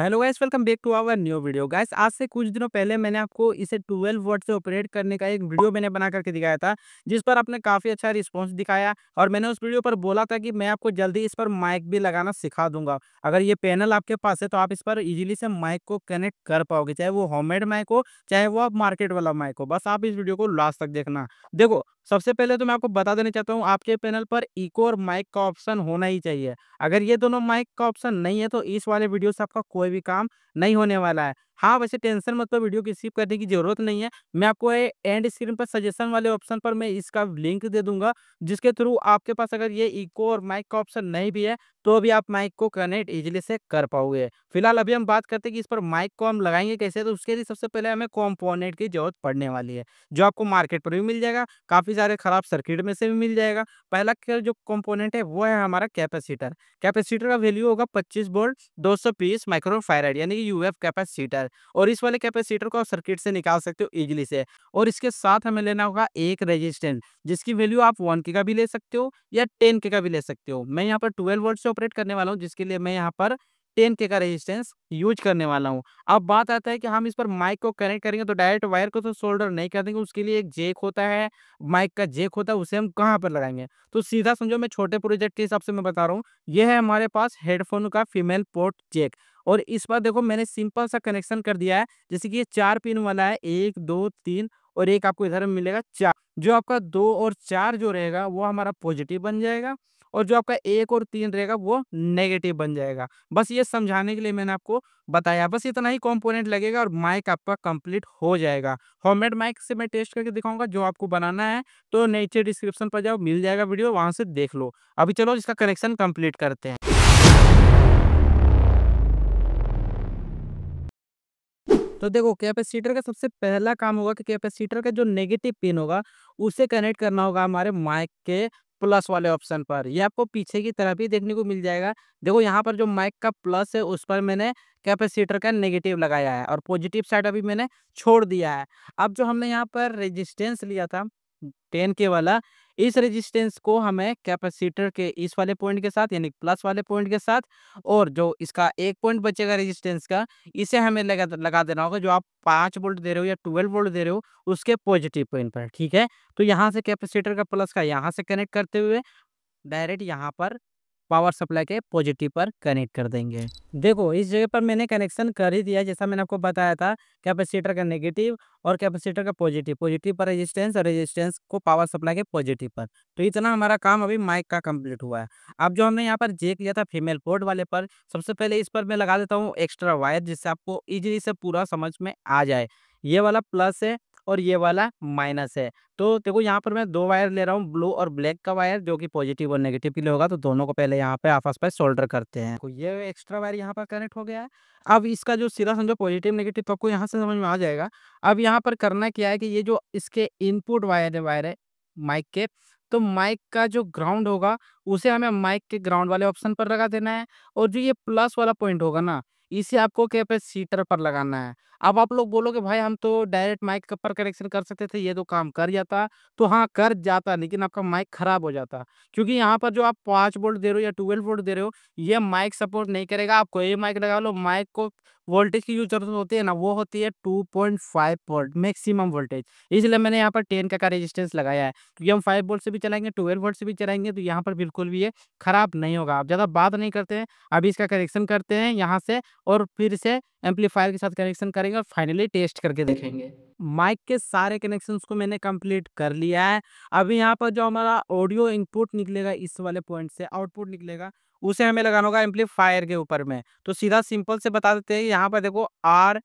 Hello guys, welcome back to our new video. Guys, आज से कुछ दिनों पहले मैंने आपको इसे 12 वोल्ट से ऑपरेट करने का एक वीडियो मैंने बना करके दिखाया था, जिस पर आपने काफ़ी अच्छा रिस्पांस दिखाया और मैंने उस वीडियो पर बोला था कि मैं आपको जल्दी इस पर माइक भी लगाना सिखा दूँगा। अगर ये पैनल आपके पास है तो आप इस पर इजीली से माइक को कनेक्ट कर पाओगे, चाहे वो होममेड माइक हो, चाहे वो आप मार्केट वाला माइक हो। बस आप इस वीडियो को लास्ट तक देखना। देखो, सबसे पहले तो मैं आपको बता देना चाहता हूँ, आपके पैनल पर इको और माइक का ऑप्शन होना ही चाहिए। अगर ये दोनों माइक का ऑप्शन नहीं है तो इस वाले वीडियो से आपका कोई भी काम नहीं होने वाला है। हाँ वैसे टेंशन मत लो, वीडियो की स्किप करने की ज़रूरत नहीं है। मैं आपको एंड स्क्रीन पर सजेशन वाले ऑप्शन पर मैं इसका लिंक दे दूँगा, जिसके थ्रू आपके पास अगर ये इको और माइक का ऑप्शन नहीं भी है तो अभी आप माइक को कनेक्ट इजीली से कर पाओगे। फ़िलहाल अभी हम बात करते हैं कि इस पर माइक को हम लगाएँगे कैसे तो उसके लिए सबसे पहले हमें कॉम्पोनेंट की ज़रूरत पड़ने वाली है, जो आपको मार्केट पर भी मिल जाएगा, काफ़ी सारे खराब सर्किट में से भी मिल जाएगा। पहला जो कॉम्पोनेंट है, वो है हमारा कैपेसिटर। कैपेसिटर का वैल्यू होगा पच्चीस बोल्ट दो सौ पीस माइक्रोफायराइड यानी कि यूएफ कैपेसिटर। और इस वाले कैपेसिटर को आप सर्किट से निकाल सकते हो इजीली से। और इसके साथ हमें लेना होगा एक रेजिस्टेंस, जिसकी वैल्यू आप वन के का भी ले सकते हो या टेन के का भी ले सकते हो। मैं यहाँ पर ट्वेल्व वोल्ट से ऑपरेट करने वाला हूँ, जिसके लिए मैं यहाँ पर टेन के का रेजिस्टेंस यूज़ करने वाला हूँ। अब बात आता है कि हम इस पर माइक को कनेक्ट करेंगे तो डायरेक्ट वायर को तो सोल्डर नहीं कर देंगे, उसके लिए एक जेक होता है, माइक का जेक होता है, उसे हम कहाँ पर लगाएँगे? तो सीधा समझो मैं छोटे प्रोजेक्ट के हिसाब से मैं बता रहा हूँ, यह है हमारे पास हेडफोन का फीमेल पोर्ट जेक। और इस बार देखो मैंने सिंपल सा कनेक्शन कर दिया है, जैसे कि ये चार पिन वाला है, एक, दो, तीन और एक आपको इधर मिलेगा चार। जो आपका दो और चार जो रहेगा, वो हमारा पॉजिटिव बन जाएगा और जो आपका एक और तीन रहेगा, वो नेगेटिव बन जाएगा। बस ये समझाने के लिए मैंने आपको बताया। बस इतना ही कंपोनेंट लगेगा और माइक आपका कंप्लीट हो जाएगा। होममेड माइक से मैं टेस्ट करके दिखाऊँगा, जो आपको बनाना है तो नीचे डिस्क्रिप्शन पर जाओ, मिल जाएगा वीडियो, वहाँ से देख लो। अभी चलो इसका कनेक्शन कंप्लीट करते हैं। तो देखो कैपेसिटर का सबसे पहला काम होगा कि कैपेसिटर का जो नेगेटिव पिन होगा, उसे कनेक्ट करना होगा हमारे माइक के प्लस वाले ऑप्शन पर। ये आपको पीछे की तरफ़ ही देखने को मिल जाएगा। देखो, यहाँ पर जो माइक का प्लस है, उस पर मैंने कैपेसिटर का नेगेटिव लगाया है और पॉजिटिव साइड अभी मैंने छोड़ दिया है। अब जो हमने यहाँ पर रेजिस्टेंस लिया था टेन के वाला, इस रेजिस्टेंस को हमें कैपेसिटर के इस वाले पॉइंट के साथ, यानी प्लस वाले पॉइंट के साथ, और जो इसका एक पॉइंट बचेगा रेजिस्टेंस का, इसे हमें लगा लगा देना होगा, जो आप पाँच वोल्ट दे रहे हो या ट्वेल्व वोल्ट दे रहे हो, उसके पॉजिटिव पॉइंट पर, ठीक है? तो यहाँ से कैपेसिटर का प्लस का यहाँ से कनेक्ट करते हुए, डायरेक्ट यहाँ पर पावर सप्लाई के पॉजिटिव पर कनेक्ट कर देंगे। देखो, इस जगह पर मैंने कनेक्शन कर ही दिया, जैसा मैंने आपको बताया था, कैपेसिटर का नेगेटिव और कैपेसिटर का पॉजिटिव। पॉजिटिव पर रेजिस्टेंस और रेजिस्टेंस को पावर सप्लाई के पॉजिटिव पर। तो इतना हमारा काम अभी माइक का कंप्लीट हुआ है। अब जो हमने यहाँ पर जेक लिया था, फीमेल पोर्ट वाले पर, सबसे पहले इस पर मैं लगा देता हूँ एक्स्ट्रा वायर, जिससे आपको ईजिली से पूरा समझ में आ जाए। ये वाला प्लस है और ये वाला माइनस है। तो देखो यहाँ पर मैं दो वायर ले रहा हूँ, ब्लू और ब्लैक का वायर जो कि पॉजिटिव और नेगेटिव के लिए होगा तो दोनों को पहले यहाँ पे आपस में सोल्डर करते हैं। तो ये एक्स्ट्रा वायर यहाँ पर कनेक्ट हो गया है। अब इसका जो सीधा समझो पॉजिटिव नेगेटिव तो आपको यहाँ से समझ में आ जाएगा। अब यहाँ पर करना क्या है कि ये जो इसके इनपुट वायर है वायर है, माइक के तो माइक का जो ग्राउंड होगा, उसे हमें माइक के ग्राउंड वाले ऑप्शन पर लगा देना है। और जो ये प्लस वाला पॉइंट होगा ना इसे आपको कैपेसिटर पर लगाना है। अब आप लोग बोलोगे, भाई, हम तो डायरेक्ट माइक पर कनेक्शन कर सकते थे, ये तो काम कर जाता। तो हाँ कर जाता, लेकिन आपका माइक खराब हो जाता। क्योंकि यहाँ पर जो आप पाँच वोल्ट दे रहे हो या ट्वेल्व वोल्ट दे रहे हो, ये माइक सपोर्ट नहीं करेगा। आप कोई माइक लगा लो, माइक को वोल्टेज की जो ज़रूरत होती है ना, वो होती है two point five volt maximum voltage. इसलिए मैंने यहाँ पर टेन का का रेजिस्टेंस लगाया है। क्योंकि हम फाइव वोल्ट से भी चलाएँगे, ट्वेल्व वोल्ट से भी चलाएँगे तो यहाँ पर बिल्कुल भी ये खराब नहीं होगा। आप ज़्यादा बात नहीं करते हैं, अभी इसका कनेक्शन करते हैं यहाँ से और फिर से एम्पलीफायर के साथ कनेक्शन करेंगे और फाइनली टेस्ट करके देखेंगे। माइक के सारे कनेक्शंस को मैंने कंप्लीट कर लिया है। अभी यहाँ पर जो हमारा ऑडियो इनपुट निकलेगा इस वाले पॉइंट से, आउटपुट निकलेगा उसे हमें लगाना होगा एम्पलीफायर के ऊपर में। तो सीधा सिंपल से बता देते हैं, यहाँ पर देखो आर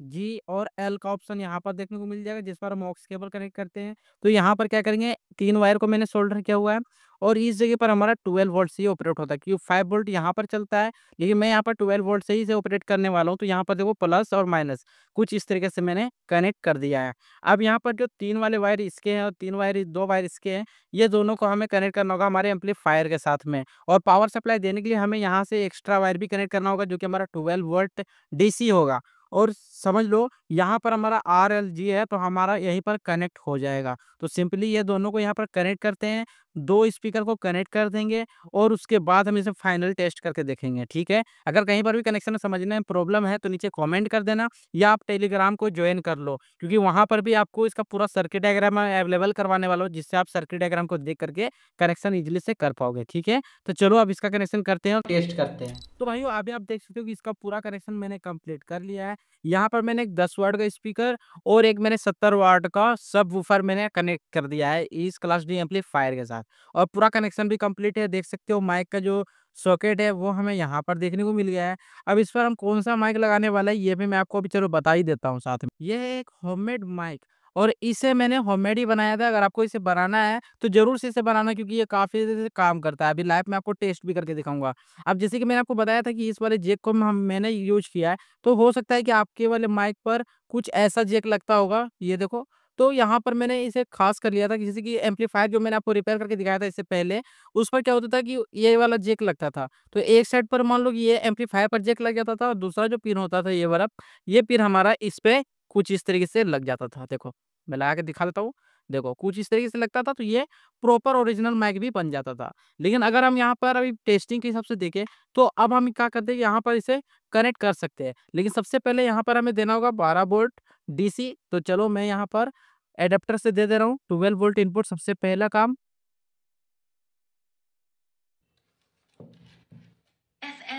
जी और एल का ऑप्शन यहाँ पर देखने को मिल जाएगा, जिस पर हम ऑक्स केबल कनेक्ट करते हैं। तो यहाँ पर क्या करेंगे, तीन वायर को मैंने सोल्डर किया हुआ है। और इस जगह पर हमारा ट्वेल्व वोल्ट से ही ऑपरेट होता है क्योंकि फाइव वोल्ट यहाँ पर चलता है, लेकिन मैं यहाँ पर ट्वेल्व वोल्ट से ही से ऑपरेट करने वाला हूँ तो यहाँ पर देखो प्लस और माइनस, कुछ इस तरीके से मैंने कनेक्ट कर दिया है। अब यहाँ पर जो तीन वाले वायर इसके हैं और तीन वायर, दो वायर इसके हैं, ये दोनों को हमें कनेक्ट करना होगा हमारे एम्पलीफायर के साथ में और पावर सप्लाई देने के लिए हमें यहाँ से एक्स्ट्रा वायर भी कनेक्ट करना होगा, जो कि हमारा ट्वेल्व वोल्ट डी होगा। और समझ लो, यहाँ पर हमारा आर एल जी है तो हमारा यहीं पर कनेक्ट हो जाएगा। तो सिंपली ये दोनों को यहाँ पर कनेक्ट करते हैं दो स्पीकर को कनेक्ट कर देंगे और उसके बाद हम इसे फाइनल टेस्ट करके देखेंगे, ठीक है? अगर कहीं पर भी कनेक्शन समझने में प्रॉब्लम है तो नीचे कमेंट कर देना या आप टेलीग्राम को ज्वाइन कर लो, क्योंकि वहाँ पर भी आपको इसका पूरा सर्किट डायग्राम अवेलेबल करवाने वाला हूँ, जिससे आप सर्किट डायग्राम को देख करके कनेक्शन इजिली से कर पाओगे, ठीक है? तो चलो अब इसका कनेक्शन करते हैं और टेस्ट करते हैं। तो भाई अभी आप देख सकते हो कि इसका पूरा कनेक्शन मैंने कंप्लीट कर लिया है। यहाँ पर मैंने एक दस वाट का स्पीकर और एक मैंने सत्तर वाट का सब मैंने कनेक्ट कर दिया है इस क्लास डी एम्पलीफायर के साथ। और पूरा कनेक्शन भी कंप्लीट है, देख सकते हो माइक का जो सॉकेट है वो हमें यहाँ पर देखने को मिल गया है। अब इस पर हम कौन सा माइक लगाने वाला है, ये भी मैं आपको अभी चलो बता ही देता हूँ साथ में। ये है एक होममेड माइक और इसे मैंने होममेड ही बनाया था, अगर आपको इसे बनाना है तो ज़रूर से इसे बनाना क्योंकि ये काफ़ी देर से काम करता है। अभी लाइव में आपको टेस्ट भी करके दिखाऊँगा। अब जैसे कि मैंने आपको बताया था कि इस वाले जेक को हम, मैंने यूज़ किया है तो हो सकता है कि आपके वाले माइक पर कुछ ऐसा जेक लगता होगा, ये देखो। तो यहाँ पर मैंने इसे खास कर लिया था जैसे कि एम्पलीफायर जो मैंने आपको रिपेयर करके दिखाया था इससे पहले, उस पर क्या होता था कि ये वाला जेक लगता था। तो एक साइड पर मान लो कि ये एम्पलीफायर पर जेक लग जाता था और दूसरा जो पिन होता था ये वाला, ये पिन हमारा इस पर कुछ इस तरीके से लग जाता था। देखो, मैं लगा के दिखा देता हूँ। देखो, कुछ इस तरीके से लगता था तो ये प्रॉपर ओरिजिनल माइक भी बन जाता था। लेकिन अगर हम यहाँ पर अभी टेस्टिंग के हिसाब से देखें तो अब हम क्या करते हैं यहाँ पर इसे कनेक्ट कर सकते हैं। लेकिन सबसे पहले यहाँ पर हमें देना होगा बारह वोल्ट डीसी तो चलो मैं यहाँ पर एडेप्टर से दे दे रहा हूँ ट्वेल्व वोल्ट इनपुट सबसे पहला काम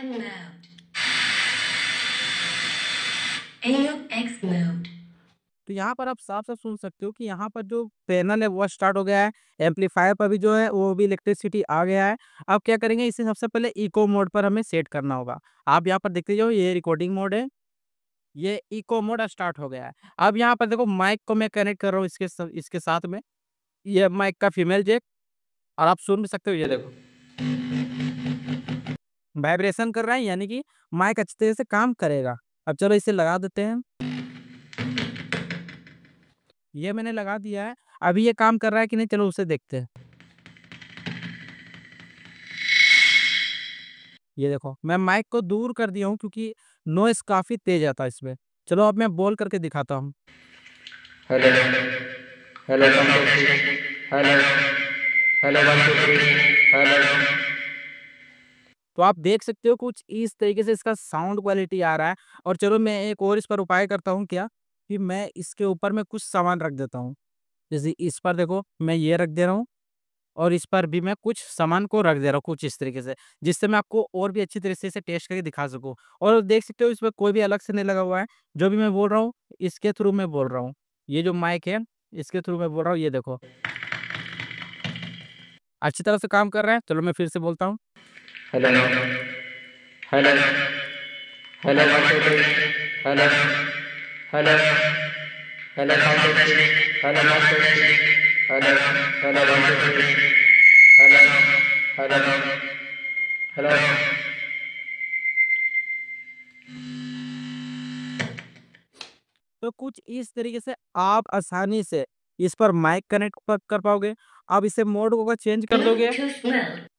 FM mode. AUX mode. तो यहाँ पर आप साफ-साफ सुन सकते हो कि यहाँ पर जो पैनल है वो स्टार्ट हो गया है। एम्पलीफायर पर भी जो है वो भी इलेक्ट्रिसिटी आ गया है। अब क्या करेंगे इसे सबसे पहले इको मोड पर हमें सेट करना होगा। आप यहाँ पर देखते जाओ ये रिकॉर्डिंग मोड है। ये इको मोड स्टार्ट हो गया है। अब यहाँ पर देखो माइक को मैं कनेक्ट कर रहा हूँ इसके इसके साथ में। ये माइक का फीमेल जेक और आप सुन भी सकते हो, ये देखो। वाइब्रेशन कर रहा है, यानी कि माइक अच्छी तरह से काम करेगा। अब चलो इसे लगा देते हैं। ये मैंने लगा दिया है। अभी ये काम कर रहा है कि नहीं, चलो उसे देखते हैं। ये देखो, मैं माइक को दूर कर दिया हूँ क्योंकि नॉइस काफ़ी तेज़ आता है इसमें। चलो अब मैं बोल करके दिखाता हूँ। Hello hello hello hello hello तो आप देख सकते हो कुछ इस तरीके से इसका साउंड क्वालिटी आ रहा है। और चलो मैं एक और इस पर उपाय करता हूँ क्या? कि मैं इसके ऊपर में कुछ सामान रख देता हूँ। जैसे इस पर देखो मैं ये रख दे रहा हूँ। और इस पर भी मैं कुछ सामान को रख दे रहा हूँ कुछ इस तरीके से, जिससे मैं आपको और भी अच्छी तरीके से टेस्ट करके दिखा सकूँ। और देख सकते हो इसमें कोई भी अलग से नहीं लगा हुआ है, जो भी मैं बोल रहा हूँ, इसके थ्रू मैं बोल रहा हूँ। ये जो माइक है, इसके थ्रू मैं बोल रहा हूँ, ये देखो। अच्छी तरह से काम कर रहे हैं, चलो मैं फिर से बोलता हूँ। Hello. Hello. Hello hello. Hello. Hello hello hello hello hello hello hello तो कुछ इस तरीके से आप आसानी से इस पर माइक कनेक्ट कर पाओगे। आप इसे मोड को चेंज कर दोगे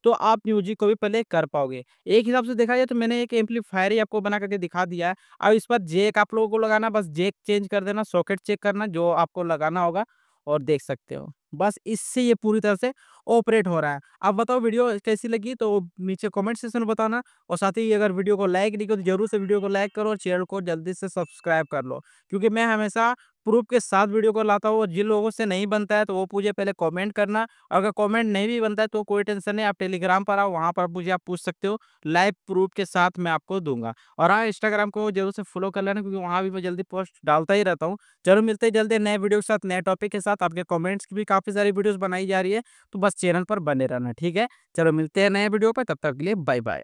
तो आप म्यूज़िक को भी प्ले कर पाओगे। एक हिसाब से देखा जाए तो मैंने एक एम्पलीफायर ही आपको बना करके दिखा दिया है। अब इस पर जेक आप लोगों को लगाना, बस जेक चेंज कर देना सॉकेट चेक करना, जो आपको लगाना होगा, और देख सकते हो। बस इससे ये पूरी तरह से ऑपरेट हो रहा है। अब बताओ वीडियो कैसी लगी तो नीचे कमेंट सेक्शन में बताना और साथ ही अगर वीडियो को लाइक नहीं करो तो ज़रूर से वीडियो को लाइक करो और चैनल को जल्दी से सब्सक्राइब कर लो, क्योंकि मैं हमेशा प्रूफ के साथ वीडियो को लाता हूँ और जिन लोगों से नहीं बनता है तो वो मुझे पहले कमेंट करना। अगर कमेंट नहीं भी बनता है तो कोई टेंशन नहीं, आप टेलीग्राम पर आओ, वहाँ पर मुझे आप पूछ सकते हो। लाइव प्रूफ के साथ मैं आपको दूँगा। और हाँ इंस्टाग्राम को ज़रूर से फॉलो कर लेना क्योंकि वहाँ भी मैं जल्दी पोस्ट डालता ही रहता हूँ। ज़रूर मिलते ही जल्दी नए वीडियो के साथ, नए टॉपिक के साथ। आपके कॉमेंट्स की भी काफ़ी सारी वीडियोज़ बनाई जा रही है तो बस चैनल पर बने रहना, ठीक है? चलो मिलते हैं नए वीडियो पर, तब तक के लिए बाय बाय